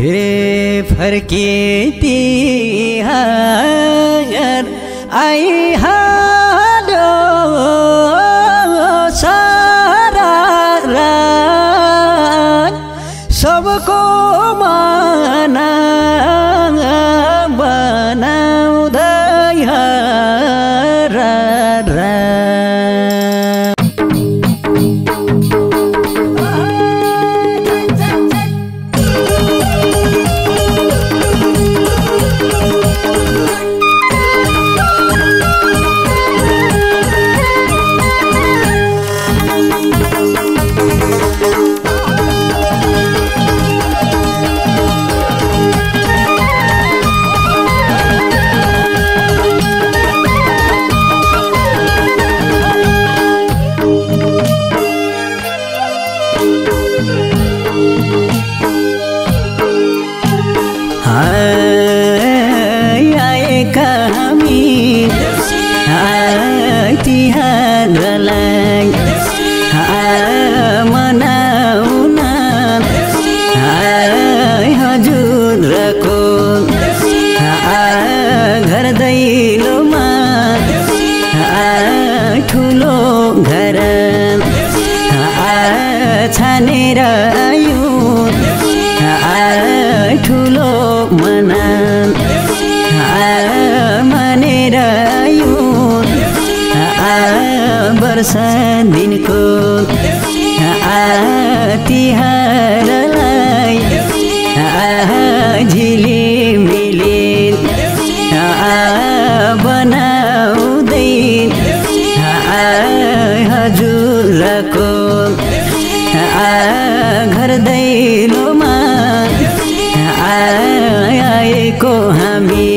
हे फर्के तिहार आइहाल्यो आएका छानेर आयो। ठुलो मना। मानेर आयो। वर्ष दिनको आएको हामी?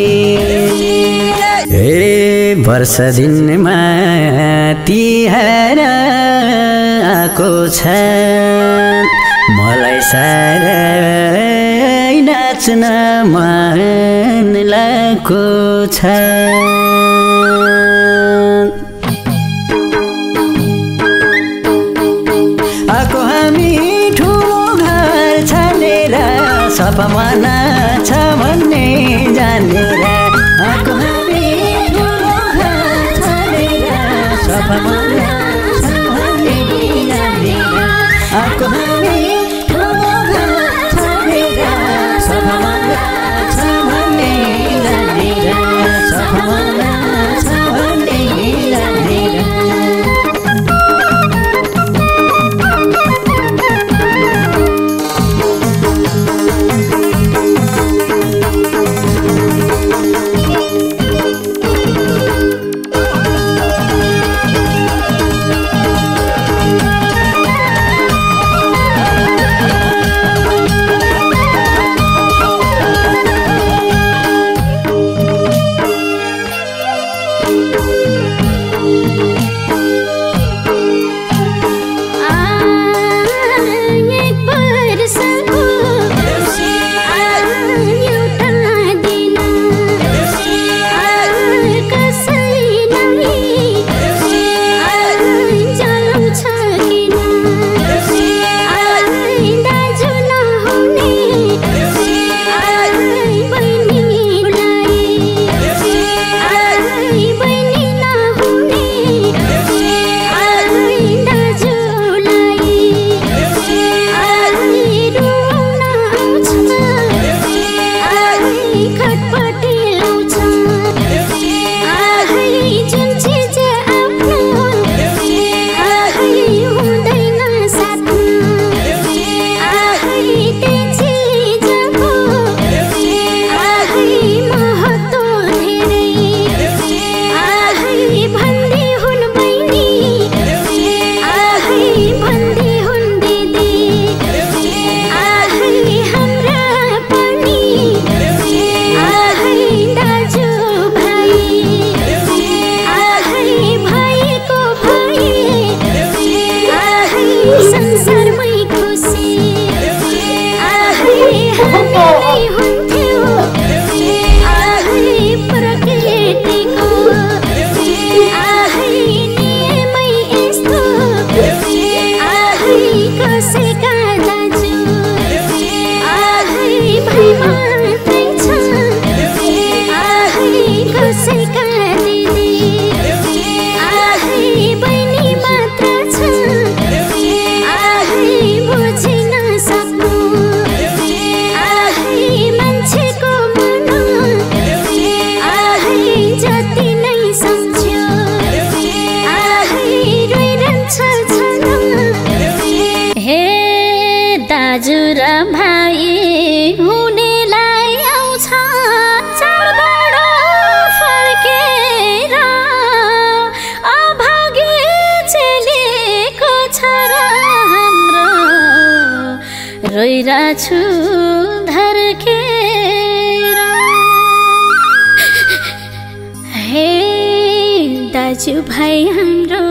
हे वर्ष दिनमा तिहार आएको छ। मलाई साह्रै नाच्न मन लागेको छ। बसिरहेछु धर्केर हे दाजुभाइ हाम्रो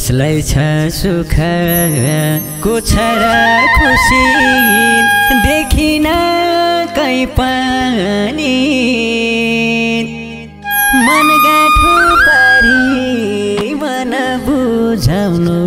कसलाई छ सुख को छ र खुसी। देखिन कहीँ पनि। मन गाँठो पारी मन बुझाउनु।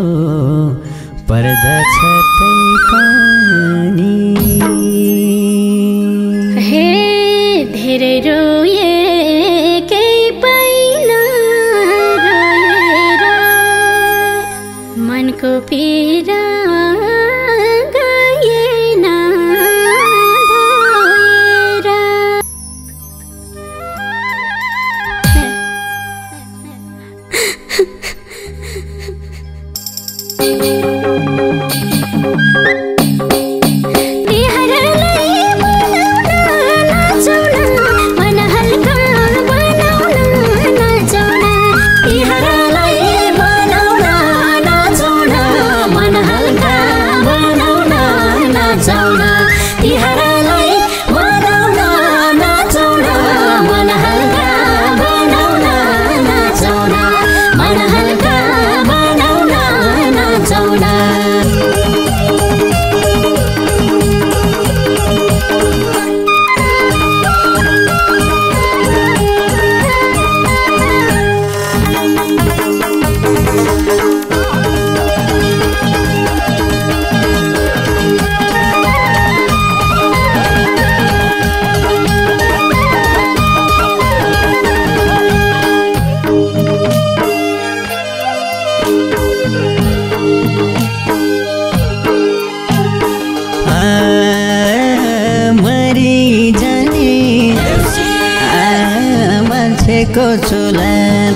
मान्छेको चुलान।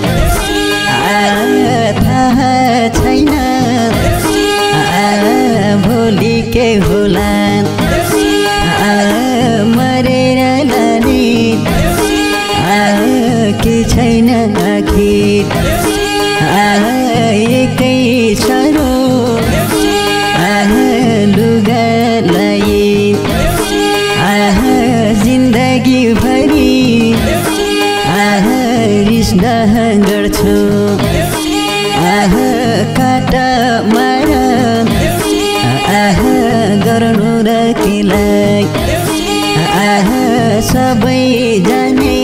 थाहा छैन। भोलि के होलान्। मरेर लाने के छैन आखिर। एकै सरो रिस गर्छु आह काटा मार। आह गर्नु र किलाई आह सबै जाने।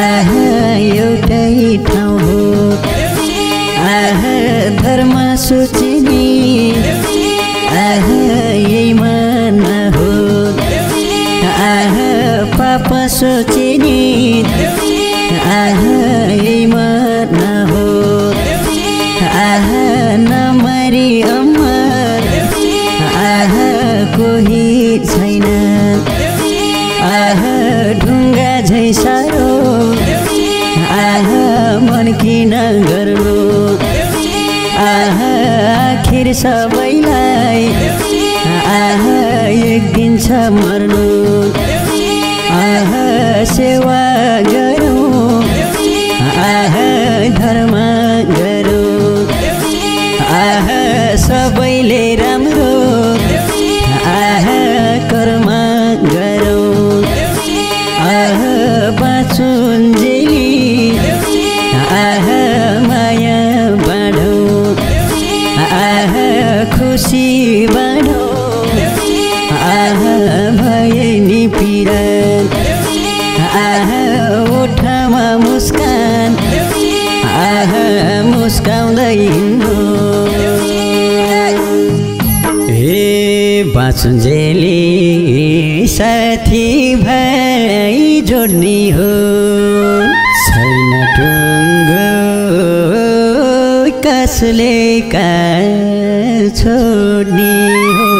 आह एउटै ठाउँ हो। आह धर्म सोचिने किन गर्नु? आखिर सबैलाई आह एक दिन छ मर्नु। आह सेवा गरौँ। आह धर्म गरौँ। आह सबैले राम्रो। आह कर्म गरौँ। आह बाँचुन्जेली हे बाँचुन्जेली साथी भाइ जोड्ने हो। छैन टुङ्गो कसले का छोड्ने हो।